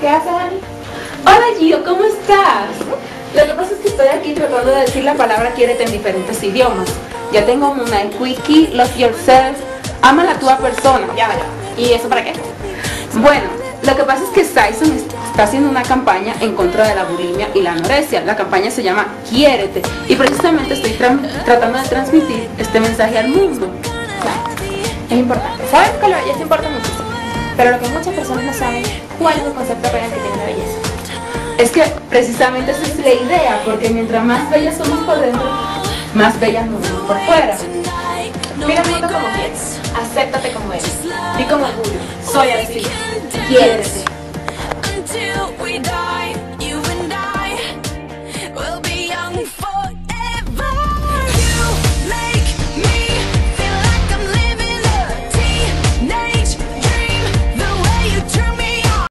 ¿Qué haces, Ani? Hola Gio, ¿cómo estás? Lo que pasa es que estoy aquí tratando de decir la palabra quiérete en diferentes idiomas. Ya tengo una Quickie, Love Yourself, ama la tua persona. Ya vaya. ¿Y eso para qué? Bueno, lo que pasa es que Tyson está haciendo una campaña en contra de la bulimia y la anorexia. La campaña se llama Quiérete y precisamente estoy tra- tratando de transmitir este mensaje al mundo. Es importante. Sabes que la belleza importa muchísimo. Pero lo que muchas personas no saben, ¿cuál es el concepto real que tiene la belleza? Es que precisamente esa es la idea, porque mientras más bellas somos por dentro, más bellas nos vemos por fuera. Mira el como quieres. Acéptate como eres. Di con orgullo. Soy así. Quiérete.